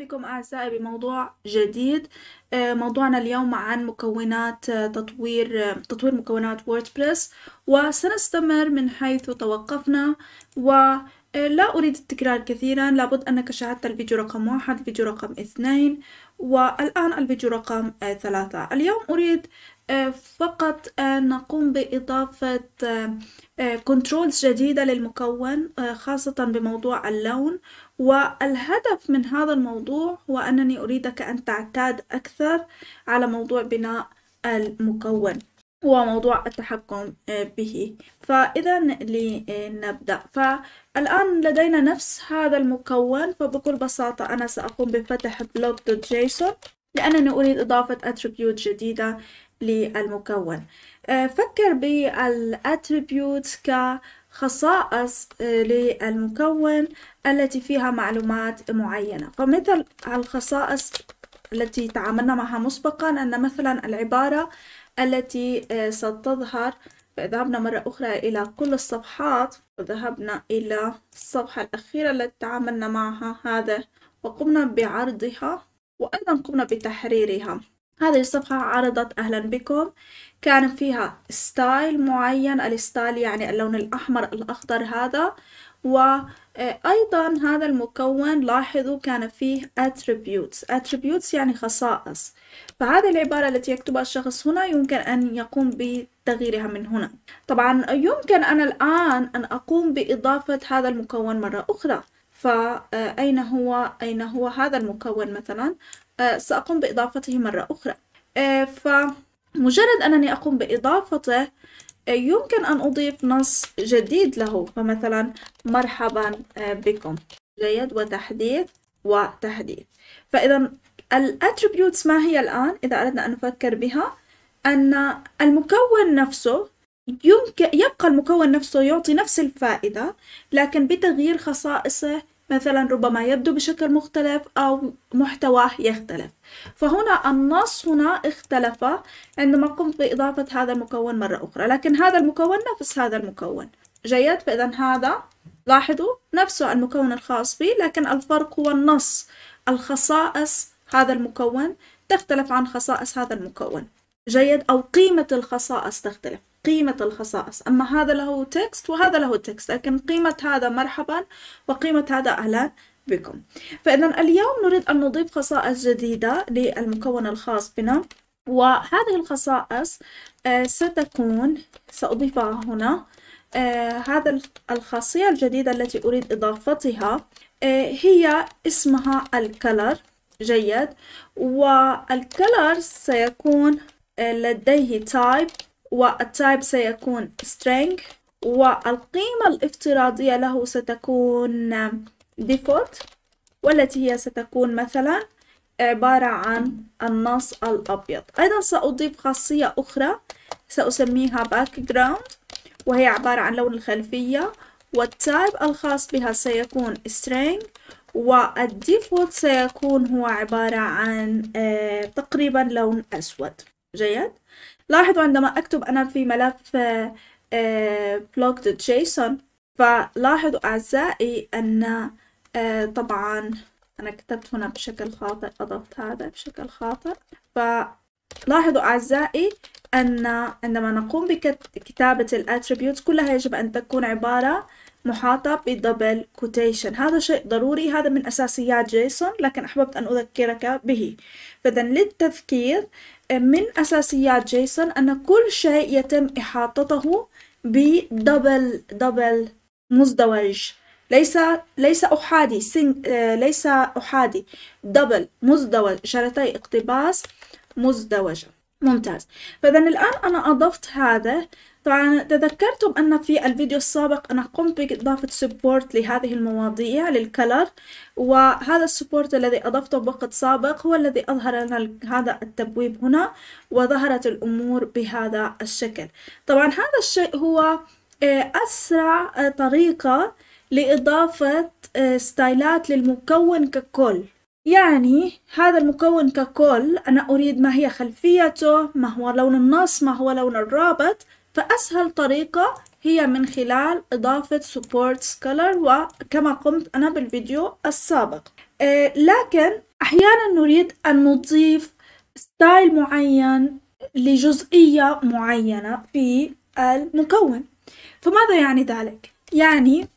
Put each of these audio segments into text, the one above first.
بكم أعزائي بموضوع جديد. آه، موضوعنا اليوم عن مكونات آه، تطوير آه، تطوير مكونات ووردبريس وسنستمر من حيث توقفنا ولا أريد التكرار كثيرا لابد أنك شاهدت الفيديو رقم واحد الفيديو رقم اثنين والآن الفيديو رقم ثلاثة. اليوم أريد فقط نقوم بإضافة controls جديدة للمكون خاصة بموضوع اللون والهدف من هذا الموضوع هو أنني أريدك أن تعتاد أكثر على موضوع بناء المكون وموضوع التحكم به. فإذا لنبدأ. فالآن لدينا نفس هذا المكون فبكل بساطة أنا سأقوم بفتح block.json لأنني أريد إضافة attribute جديدة للمكون. فكر بالاتريبيوتس كخصائص للمكون التي فيها معلومات معينة. فمثل الخصائص التي تعاملنا معها مسبقا أن مثلا العبارة التي ستظهر ذهبنا مرة أخرى إلى كل الصفحات وذهبنا إلى الصفحة الأخيرة التي تعاملنا معها هذا وقمنا بعرضها وأيضا قمنا بتحريرها. هذه الصفحة عرضت أهلا بكم. كان فيها style معين ال style يعني اللون الأحمر الأخضر هذا. وأيضا هذا المكون لاحظوا كان فيه attributes. attributes يعني خصائص. فهذه العبارة التي يكتبها الشخص هنا يمكن أن يقوم بتغييرها من هنا. طبعا يمكن أنا الآن أن أقوم بإضافة هذا المكون مرة أخرى. فأين هو أين هو هذا المكون مثلا؟ سأقوم بإضافته مرة أخرى. فمجرد أنني أقوم بإضافته يمكن أن أضيف نص جديد له. فمثلا مرحبا بكم. جيد وتحديث وتحديث. فإذا الأتريبيوتس ما هي الآن؟ إذا أردنا أن نفكر بها أن المكون نفسه يمكن يبقى المكون نفسه يعطي نفس الفائدة لكن بتغيير خصائصه مثلا ربما يبدو بشكل مختلف أو محتواه يختلف. فهنا النص هنا اختلف عندما قمت بإضافة هذا المكون مرة أخرى. لكن هذا المكون نفس هذا المكون. جيد؟ فإذا هذا لاحظوا نفسه المكون الخاص به لكن الفرق هو النص الخصائص هذا المكون تختلف عن خصائص هذا المكون. جيد؟ أو قيمة الخصائص تختلف. قيمة الخصائص. أما هذا له text وهذا له text لكن قيمة هذا مرحبا وقيمة هذا أهلا بكم. فإذا اليوم نريد أن نضيف خصائص جديدة للمكون الخاص بنا وهذه الخصائص آه، ستكون سأضيفها هنا آه، هذا الخاصية الجديدة التي أريد إضافتها آه، هي اسمها ال color جيد وال color سيكون لديه type وال type سيكون string والقيمة الافتراضية له ستكون default والتي هي ستكون مثلا عبارة عن النص الأبيض. أيضا سأضيف خاصية أخرى سأسميها background وهي عبارة عن لون الخلفية. والتايب الخاص بها سيكون string والديفولت سيكون هو عبارة عن آه تقريبا لون أسود. جيد؟ لاحظوا عندما أكتب أنا في ملف block.json فلاحظوا أعزائي أن طبعا أنا كتبت هنا بشكل خاطئ أضفت هذا بشكل خاطئ. فلاحظوا أعزائي أن عندما نقوم بكتابة ال attributes كلها يجب أن تكون عبارة محاطة ب double quotation هذا شيء ضروري هذا من أساسيات JSON لكن أحببت أن أذكرك به. فإذا للتذكير من أساسيات JSON أن كل شيء يتم إحاطته ب double double مزدوج. ليس ليس أحادي single ليس أحادي. double مزدوج. شرطي اقتباس مزدوجة ممتاز. فإذا الآن أنا أضفت هذا طبعا تذكرتم أن في الفيديو السابق أنا قمت بإضافة support لهذه المواضيع لل color وهذا ال support الذي أضفته بوقت سابق هو الذي أظهر لنا هذا التبويب هنا وظهرت الأمور بهذا الشكل. طبعا هذا الشيء هو آه، أسرع آه، طريقة لإضافة آه، style ات للمكون ككل. يعني هذا المكون ككل أنا أريد ما هي خلفيته ما هو لون النص ما هو لون الرابط فأسهل طريقة هي من خلال إضافة supports color وكما قمت أنا بالفيديو السابق آه، لكن أحيانا نريد أن نضيف style معين لجزئية معينة في المكون فماذا يعني ذلك؟ يعني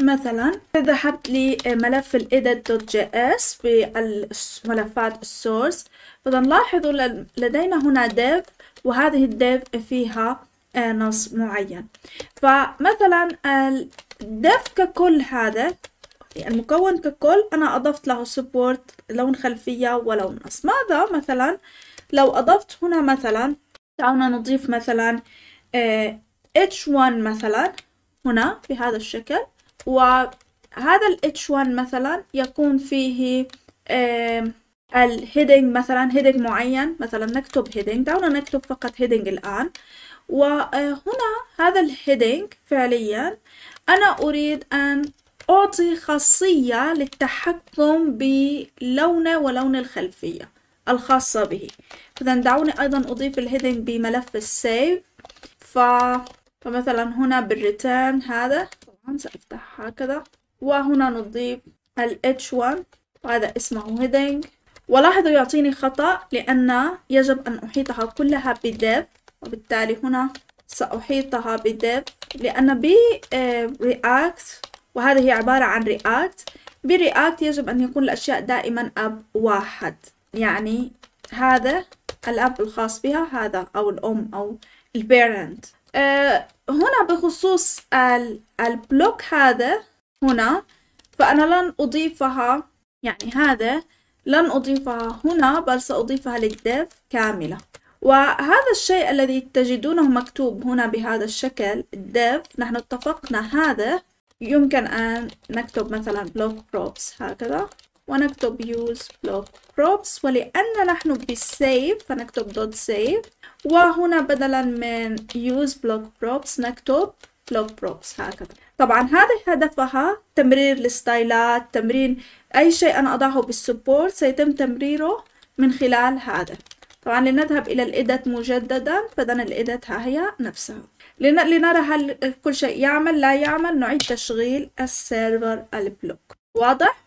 مثلا ذهبت لملف edit.js في ملفات ال source فإذا لاحظوا لدينا هنا div وهذه ال div فيها نص معين. فمثلا ال div ككل هذا المكون ككل أنا أضفت له support لون خلفية ولون نص. ماذا مثلا؟ لو أضفت هنا مثلا تعالوا نضيف مثلا آه، H1 مثلا هنا بهذا الشكل. وهذا ال H1 مثلا يكون فيه ال heading مثلا heading معين. مثلا نكتب heading دعونا نكتب فقط heading الآن. وهنا هذا ال heading فعليا. أنا أريد أن أعطي خاصية للتحكم بلونه ولون الخلفية الخاصة به. إذا دعوني أيضا أضيف ال heading بملف ال save ف... فمثلا هنا بال return هذا. طبعا سأفتح هكذا. وهنا نضيف ال H1 وهذا اسمه heading. ولاحظوا يعطيني خطأ لأن يجب أن أحيطها كلها ب div وبالتالي هنا سأحيطها ب div لأن ب react وهذه هي عبارة عن react. ب React يجب أن يكون الأشياء دائما أب واحد. يعني هذا الأب الخاص بها هذا أو الأم أو ال parent أه هنا بخصوص ال block هذا هنا فأنا لن أضيفها. يعني هذا لن أضيفها هنا بل سأضيفها لل div كاملة. وهذا الشيء الذي تجدونه مكتوب هنا بهذا الشكل ال div نحن اتفقنا هذا يمكن أن نكتب مثلا block props هكذا ونكتب use block props ولأن نحن بال save فنكتب dot save وهنا بدلا من use block props نكتب block props هكذا. طبعا هذا هدفها تمرير الستايلات تمرير أي شيء أنا أضعه بال support سيتم تمريره من خلال هذا. طبعا لنذهب إلى ال edit مجددا فإذا ال edit ها هي نفسها. لنرى هل كل شيء يعمل لا يعمل نعيد تشغيل السيرفر ال block. واضح؟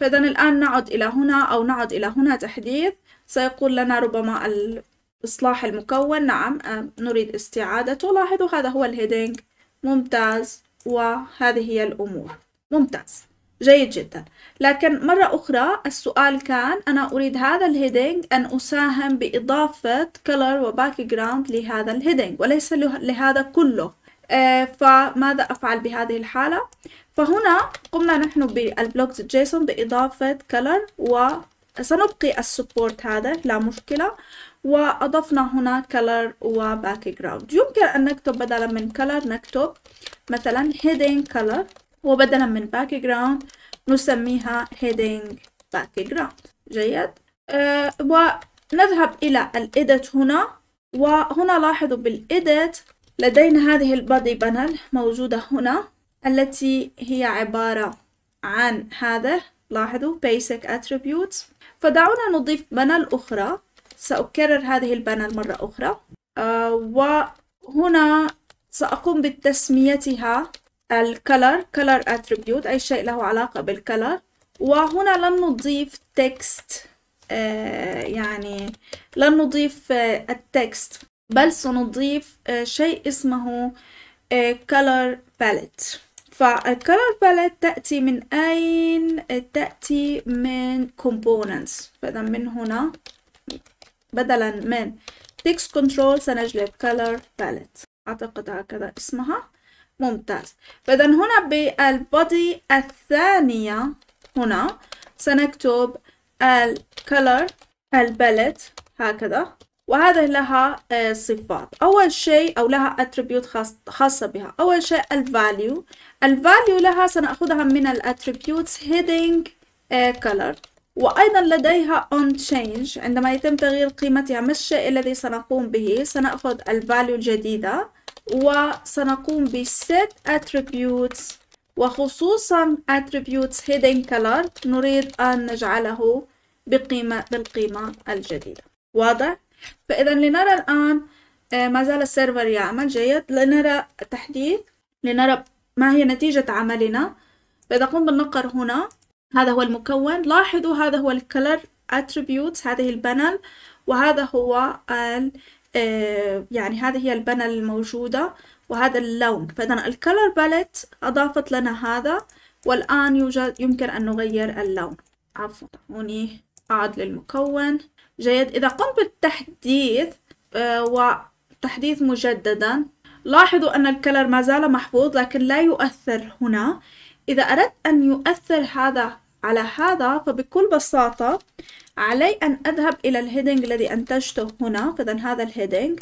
فإذا الآن نعد إلى هنا أو نعد إلى هنا تحديث. سيقول لنا ربما إصلاح المكون. نعم نريد استعادته لاحظوا هذا هو ال heading ممتاز. وهذه هي الأمور. ممتاز. جيد جدا. لكن مرة أخرى السؤال كان أنا أريد هذا ال heading أن أسمح بإضافة color و background لهذا ال heading وليس لهذا كله. آه فماذا أفعل بهذه الحالة؟ فهنا قمنا نحن بال block JSON بإضافة color وسنبقي ال support هذا لا مشكلة. وأضفنا هنا color و background يمكن أن نكتب بدلا من color نكتب مثلا heading color. وبدلا من background نسميها heading background. جيد. أه ونذهب إلى ال edit هنا. وهنا لاحظوا بال edit لدينا هذه ال body panel موجودة هنا التي هي عبارة عن هذا. لاحظوا basic attributes. فدعونا نضيف panel أخرى. سأكرر هذه ال panel مرة أخرى. أه وهنا سأقوم بتسميتها ال color color attribute أي شيء له علاقة بال color وهنا لن نضيف text آه يعني لن نضيف آه ال text بل سنضيف آه شيء اسمه color palette. فال color palette تأتي من أين؟ تأتي من components. فإذا من هنا بدلا من text control سنجلب color palette. أعتقد هكذا اسمها. ممتاز. فإذا هنا بال body الثانية هنا سنكتب ال color ال palette هكذا. وهذا لها آه، صفات. أول شيء أو لها خاص خاصة بها. أول شيء ال value ال value لها سنأخذها من ال attributes heading آه، color. وأيضا لديها on change. عندما يتم تغيير قيمتها ما الشيء الذي سنقوم به؟ سنأخذ ال value الجديدة وسنقوم ب set attributes وخصوصا attributes heading color نريد أن نجعله بقيمة بالقيمة الجديدة. واضح؟ فإذا لنرى الآن آه، ما زال السيرفر يعمل. جيد. لنرى تحديث لنرى ما هي نتيجة عملنا. فإذا قمت بالنقر هنا هذا هو المكون. لاحظوا هذا هو ال color attributes هذه ال panel وهذا هو يعني هذه هي ال panel الموجودة وهذا اللون. فإذا ال color palette أضافت لنا هذا والآن يوجد يمكن أن نغير اللون. عفوا هوني أعد للمكون. جيد. إذا قمت بالتحديث آه، وتحديث مجددا لاحظوا أن ال color ما زال محفوظ لكن لا يؤثر هنا. إذا أردت أن يؤثر هذا على هذا فبكل بساطة علي أن أذهب إلى ال heading الذي أنتجته هنا. فإذا هذا ال heading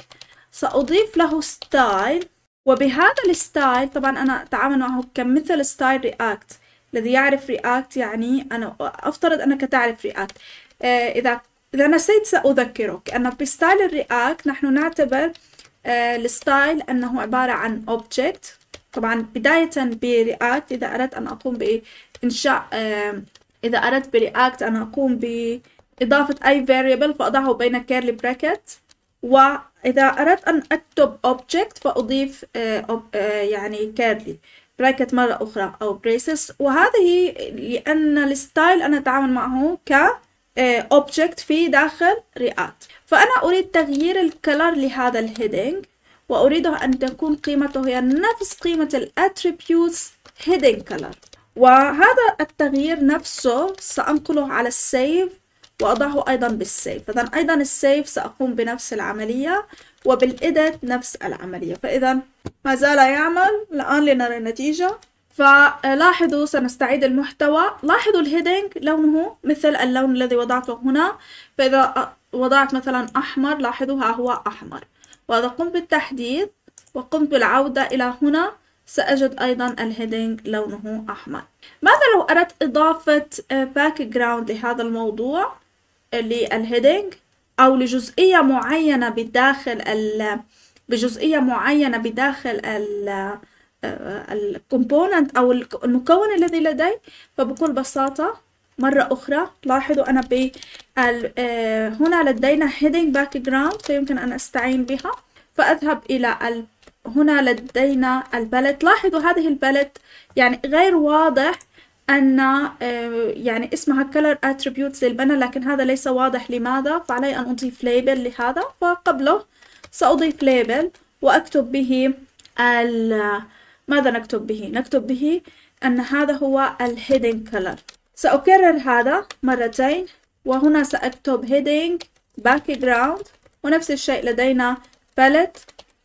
سأضيف له style وبهذا ال style طبعا أنا أتعامل معه كمثل style React الذي يعرف React يعني أنا أفترض أنك تعرف React آه إذا إذا نسيت سأذكرك أن ب style ال React نحن نعتبر آه ال style أنه عبارة عن object. طبعا بداية ب React إذا أردت أن أقوم بإنشاء آه إذا أردت ب React أن أقوم بإضافة أي variable فأضعه بين curly bracket. وإذا أردت أن أكتب object فأضيف آه آه يعني curly bracket مرة أخرى أو braces. وهذه لأن ال style أنا أتعامل معه ك object في داخل react. فأنا أريد تغيير ال color لهذا ال heading وأريده أن تكون قيمته هي نفس قيمة ال attributes heading color. وهذا التغيير نفسه سأنقله على ال save وأضعه أيضا بال save. إذا أيضا ال save سأقوم بنفس العملية وبال edit نفس العملية. فإذا ما زال يعمل الآن لنرى النتيجة. فلاحظوا سنستعيد المحتوى. لاحظوا ال heading لونه مثل اللون الذي وضعته هنا. فإذا وضعت مثلا أحمر لاحظوا ها هو أحمر. وإذا قمت بالتحديث وقمت بالعودة إلى هنا سأجد أيضا ال heading لونه أحمر. ماذا لو أردت إضافة background لهذا الموضوع؟ لل heading أو لجزئية معينة بداخل ال بجزئية معينة بداخل ال ال component أو المكون الذي لدي. فبكل بساطة مرة أخرى لاحظوا أنا ب هنا لدينا heading background فيمكن أن أستعين بها. فأذهب إلى ال... هنا لدينا البلت. لاحظوا هذه البلت يعني غير واضح أن يعني اسمها color attributes للبنا لكن هذا ليس واضح لماذا. فعلي أن أضيف label لهذا فقبله سأضيف label وأكتب به ماذا نكتب به؟ نكتب به أن هذا هو ال heading color. سأكرر هذا مرتين وهنا سأكتب heading background ونفس الشيء لدينا palette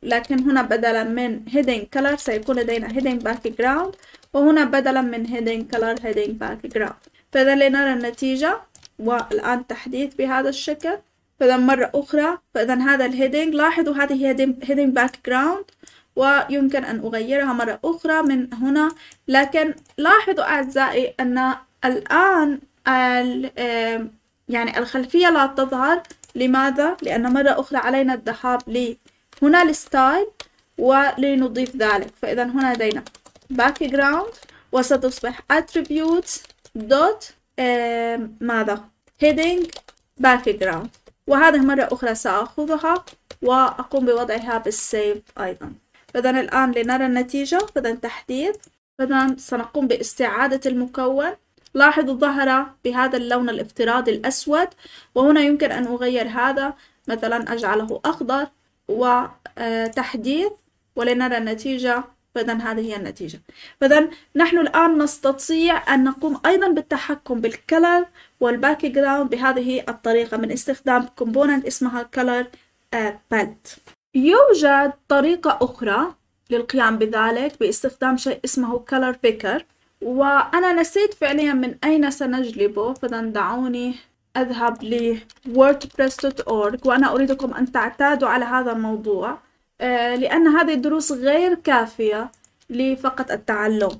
لكن هنا بدلا من heading color سيكون لدينا heading background. وهنا بدلا من heading color heading background فإذا لنرى النتيجة والآن تحديث بهذا الشكل. فإذا مرة أخرى فإذا هذا ال heading لاحظوا هذه heading background ويمكن أن أغيرها مرة أخرى من هنا. لكن لاحظوا أعزائي أن الآن يعني الخلفية لا تظهر. لماذا؟ لأن مرة أخرى علينا الذهاب هنا الستايل ولنضيف ذلك. فإذا هنا لدينا background وستصبح attributes dot ماذا؟ heading background. وهذه مرة أخرى سأخذها وأقوم بوضعها بالسيف أيضا. فإذا الآن لنرى النتيجة فإذا تحديث فإذا سنقوم باستعادة المكون. لاحظوا ظهر بهذا اللون الافتراضي الأسود وهنا يمكن أن أغير هذا. مثلا أجعله أخضر وتحديث ولنرى النتيجة. فإذا هذه هي النتيجة. فإذا نحن الآن نستطيع أن نقوم أيضا بالتحكم بالكلر وال background بهذه الطريقة من استخدام component اسمها color palette يوجد طريقة أخرى للقيام بذلك باستخدام شيء اسمه color picker وأنا نسيت فعليا من أين سنجلبه فإذا دعوني أذهب ل wordpress.org وأنا أريدكم أن تعتادوا على هذا الموضوع. آه، لأن هذه الدروس غير كافية لفقط التعلم.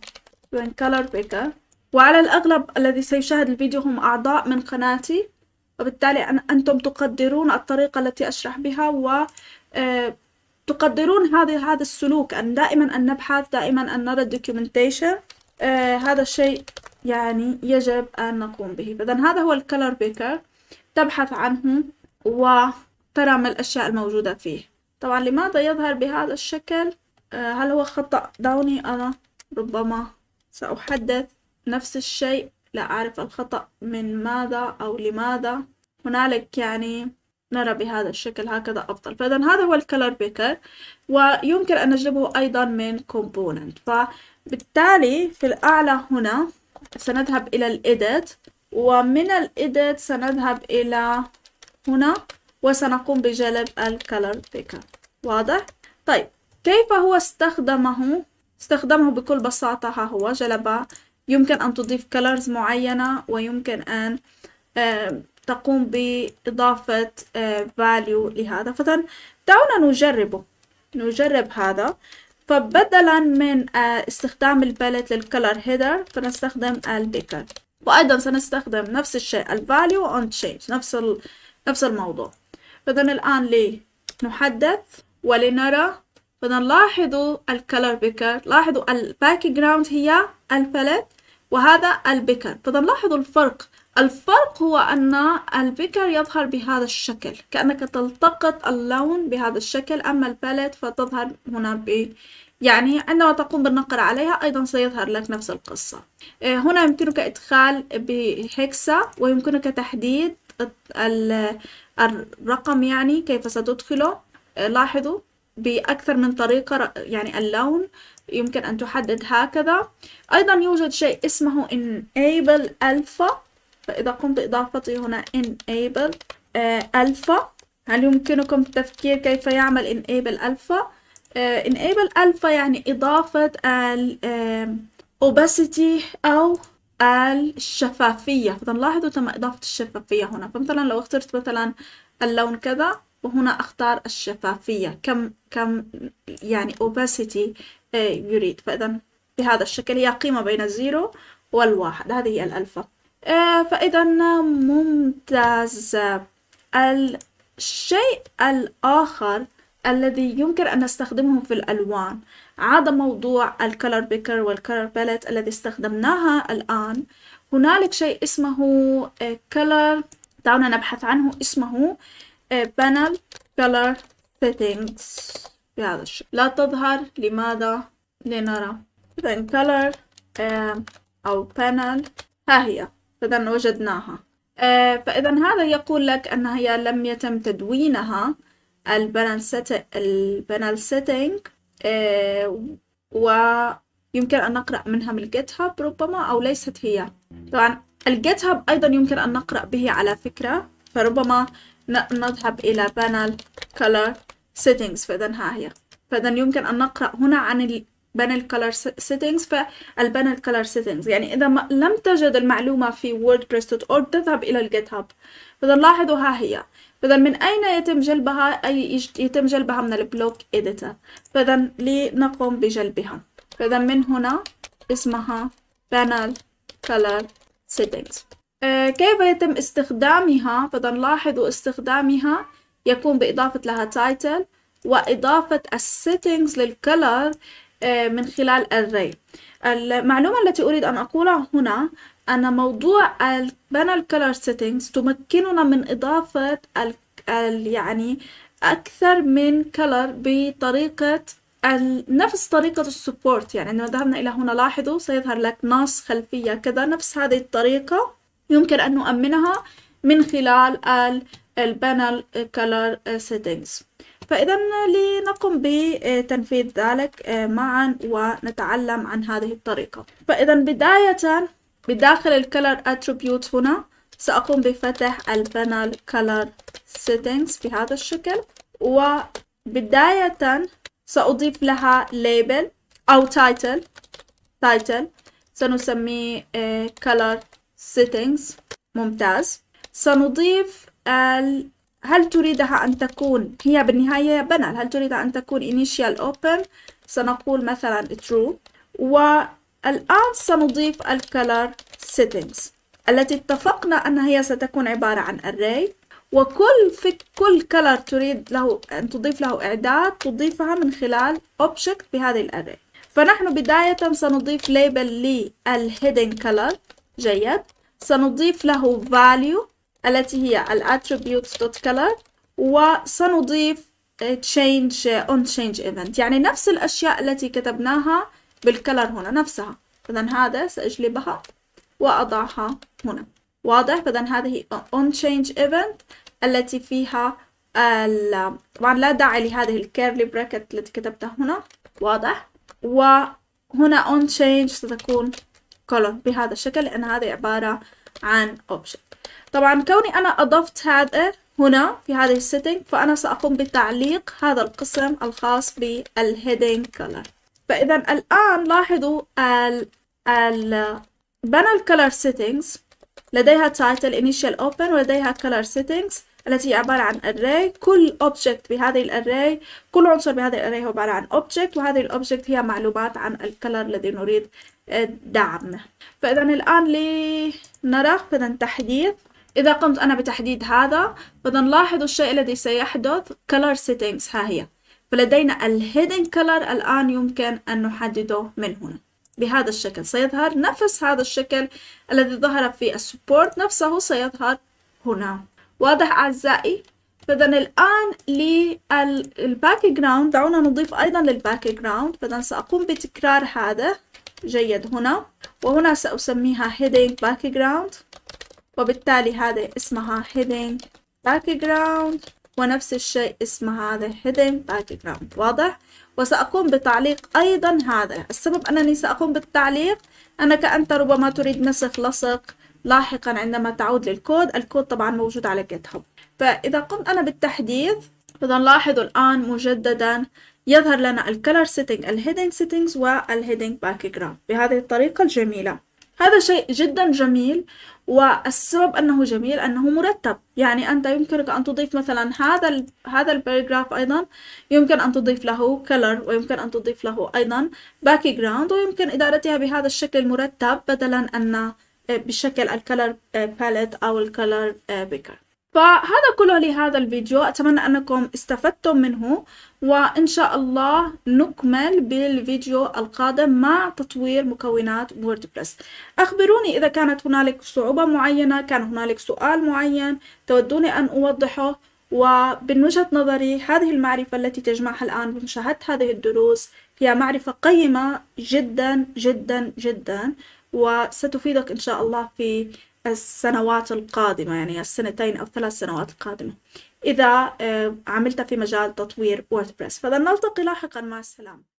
من color picker وعلى الأغلب الذي سيشاهد الفيديو هم أعضاء من قناتي. وبالتالي أنتم تقدرون الطريقة التي أشرح بها و آه، تقدرون هذا هذا السلوك. أن دائما أن نبحث دائما أن نرى ال documentation آه هذا الشيء يعني يجب أن نقوم به. فإذا هذا هو ال color picker تبحث عنه وترى ما الأشياء الموجودة فيه. طبعا لماذا يظهر بهذا الشكل؟ آه هل هو خطأ؟ دعوني أنا ربما سأحدث نفس الشيء. لا أعرف الخطأ من ماذا أو لماذا. هنالك يعني نرى بهذا الشكل هكذا أفضل. فإذا هذا هو ال color picker ويمكن أن نجلبه أيضا من component فبالتالي في الأعلى هنا سنذهب إلى ال edit ومن ال edit سنذهب إلى هنا. وسنقوم بجلب ال color picker واضح؟ طيب كيف هو استخدامه؟ استخدامه بكل بساطة ها هو جلب. يمكن أن تضيف colors معينة ويمكن أن تقوم بإضافة value لهذا. دعونا نجربه. نجرب هذا. فبدلا من آه، استخدام ال palette لل color header فنستخدم ال picker وأيضا سنستخدم نفس الشيء ال value on change نفس نفس الموضوع. فإذا الآن لنحدث ولنرى. فإذا لاحظوا ال color picker لاحظوا ال background هي ال palette وهذا ال picker فإذا لاحظوا الفرق. الفرق هو أن ال picker يظهر بهذا الشكل. كأنك تلتقط اللون بهذا الشكل. أما ال palette فتظهر هنا ب يعني عندما تقوم بالنقر عليها أيضا سيظهر لك نفس القصة. آه، هنا يمكنك إدخال بهكسا ويمكنك تحديد الرقم يعني كيف ستدخله آه، لاحظوا بأكثر من طريقة يعني اللون يمكن أن تحدد هكذا. أيضا يوجد شيء اسمه enable alpha. فإذا قمت بإضافته هنا enable uh, alpha. هل يمكنكم التفكير كيف يعمل enable alpha uh, enable alpha يعني إضافة ال opacity أو الشفافية. فنلاحظوا تم إضافة الشفافية هنا. فمثلا لو اخترت مثلا اللون كذا وهنا أختار الشفافية. كم كم يعني opacity يريد. فإذا بهذا الشكل هي قيمة بين الزيرو والواحد. هذه هي الألفا آه، فإذا ممتاز. الشيء الآخر الذي يمكن أن نستخدمه في الألوان. هذا موضوع ال color picker وال color palette الذي استخدمناها الآن. هنالك شيء اسمه color آه، دعونا نبحث عنه اسمه panel color settings بهذا الشكل. لا تظهر لماذا؟ لنرى. إذا color أو panel ها هي. فإذا وجدناها. آه، فإذا هذا يقول لك أن هي لم يتم تدوينها. ال panel setting ويمكن أن نقرأ منها من الجيت هاب ربما أو ليست هي. طبعا الجيت هاب أيضا يمكن أن نقرأ به على فكرة فربما نذهب إلى panel color settings فإذا ها هي. فإذا يمكن أن نقرأ هنا عن panel color settings فال panel color settings يعني إذا ما لم تجد المعلومة في أورج تذهب إلى الجيت هاب فإذا لاحظوا ها هي. فإذا من أين يتم جلبها؟ أي يتم جلبها من ال block editor. فإذا لنقوم بجلبها. فإذا من هنا اسمها panel color settings كيف يتم استخدامها؟ فإذا لاحظوا استخدامها يكون بإضافة لها title وإضافة ال settings لل color آه، من خلال ال array. المعلومة التي أريد أن أقولها هنا أن موضوع ال panel color settings تمكننا من إضافة ال ال يعني أكثر من color بطريقة نفس طريقة ال support يعني عندما ذهبنا إلى هنا لاحظوا سيظهر لك نص خلفية كذا نفس هذه الطريقة يمكن أن نؤمنها من خلال ال panel color settings. فإذا لنقم بتنفيذ ذلك آه، معا ونتعلم عن هذه الطريقة. فإذا بداية بداخل ال color attribute هنا سأقوم بفتح ال panel color settings بهذا الشكل. وبداية سأضيف لها label أو title. title سنسميه آه، color settings ممتاز. سنضيف هل تريدها أن تكون هي بالنهاية panel هل تريدها أن تكون initial open سنقول مثلا true. والآن سنضيف الcolor settings التي اتفقنا أن هي ستكون عبارة عن array. وكل في كل color تريد له أن تضيف له إعداد تضيفها من خلال object بهذه ال array فنحن بداية سنضيف label لل heading color. جيد. سنضيف له value. التي هي attributes.color وسنضيف change on change event. يعني نفس الأشياء التي كتبناها بال color هنا نفسها. إذا هذا سأجلبها وأضعها هنا. واضح؟ فإذا هذه on change event التي فيها طبعا لا داعي لهذه ال curly bracket التي كتبتها هنا. واضح؟ وهنا on change ستكون colon بهذا الشكل لأن هذه عبارة عن object طبعا كوني أنا أضفت هذا هنا في هذه ال setting فأنا سأقوم بتعليق هذا القسم الخاص بال heading color. فإذا الآن لاحظوا ال ال بنى ال color settings. لديها title initial open ولديها color settings التي هي عبارة عن array. كل object بهذه ال array كل عنصر بهذه ال array هو عبارة عن object وهذه ال object هي معلومات عن ال color الذي نريد دعمه فإذا الآن لنرى فإذا تحديث. إذا قمت أنا بتحديد هذا فإذا لاحظوا الشيء الذي سيحدث color settings. ها هي. فلدينا ال heading color الآن يمكن أن نحدده من هنا. بهذا الشكل سيظهر نفس هذا الشكل الذي ظهر في ال support نفسه سيظهر هنا. واضح أعزائي؟ فإذا الآن لل background دعونا نضيف أيضا لل background فإذا سأقوم بتكرار هذا جيد هنا وهنا سأسميها heading background. وبالتالي هذا اسمها heading background ونفس الشيء اسمها هذا heading background واضح؟ وسأقوم بتعليق أيضا هذا. السبب أنني سأقوم بالتعليق أنك أنت ربما تريد نسخ لصق لاحقا عندما تعود للكود. الكود طبعا موجود على GitHub فإذا قمت أنا بالتحديث إذا لاحظوا الآن مجددا يظهر لنا ال color setting ال heading settings وال heading background بهذه الطريقة الجميلة. هذا شيء جدا جميل والسبب أنه جميل أنه مرتب. يعني أنت يمكنك أن تضيف مثلا هذا ال هذا ال paragraph أيضا يمكن أن تضيف له color ويمكن أن تضيف له أيضا background ويمكن إدارتها بهذا الشكل المرتب بدلا أن بشكل ال color palette أو ال color picker فهذا كله لهذا الفيديو. أتمنى أنكم استفدتم منه. وإن شاء الله نكمل بالفيديو القادم مع تطوير مكونات ووردبريس. أخبروني إذا كانت هنالك صعوبة معينة كان هنالك سؤال معين تودوني أن أوضحه. ومن وجهة نظري هذه المعرفة التي تجمعها الآن بمشاهدة هذه الدروس هي معرفة قيمة جدا جدا جدا. وستفيدك إن شاء الله في السنوات القادمة يعني السنتين أو ثلاث سنوات القادمة. إذا آه، عملت في مجال تطوير ووردبريس فإذا نلتقي لاحقا. مع السلامة.